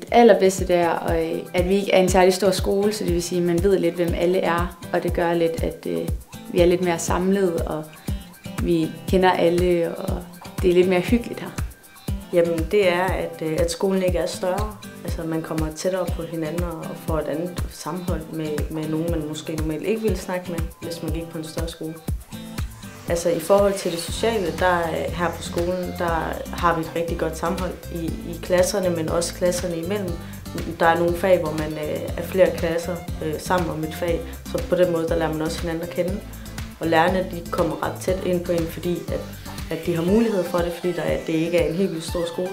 Det allerbedste det er, øh, at vi ikke er en særlig stor skole, så det vil sige, at man ved lidt, hvem alle er, og det gør lidt, at øh, vi er lidt mere samlet, og vi kender alle, og det er lidt mere hyggeligt her. Jamen det er, at, øh, at skolen ikke er større. Altså man kommer tættere på hinanden og får et andet sammenhold med, med nogen, man måske normalt ikke ville snakke med, hvis man gik på en større skole. Altså i forhold til det sociale, der øh, her på skolen, der har vi et rigtig godt sammenhold i, i klasserne, men også klasserne imellem. Der er nogle fag, hvor man øh, er flere klasser øh, sammen om et fag, så på den måde, der lærer man også hinanden at kende. Og lærerne, de kommer ret tæt ind på en, fordi at, at de har mulighed for det, fordi der at det ikke er en helt vildt stor skole.